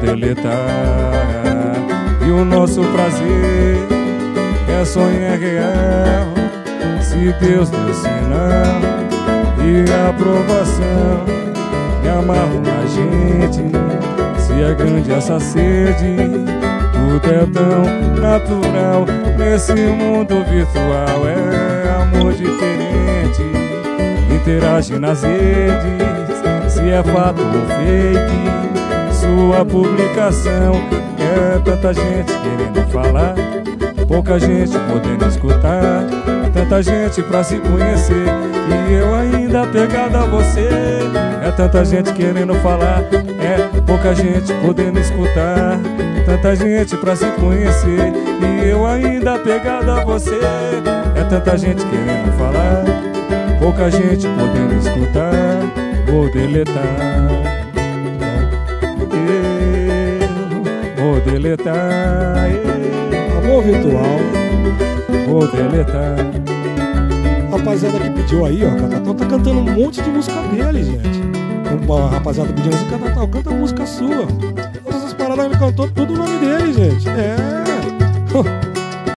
deletar. E o nosso prazer é sonhar real. Se Deus deu sinal e aprovação, me amarro na gente. Se é grande essa sede, tudo é tão natural nesse mundo virtual. É amor diferente, interage nas redes. Se é fato ou fake, sua publicação. É tanta gente querendo falar, pouca gente podendo escutar. Tanta gente pra se conhecer e eu ainda pegado a você. É tanta gente querendo falar, é pouca gente podendo escutar. Tanta gente pra se conhecer e eu ainda pegado a você. É tanta gente querendo falar, pouca gente podendo escutar. Vou deletar. Deletar. Amor virtual. vou deletar. Rapaziada que pediu aí, ó, Catatau tá cantando um monte de música dele, gente. Uma rapaziada pedindo assim, Catatau, canta a música sua. Todas essas paradas ele cantou tudo o nome dele, gente. É.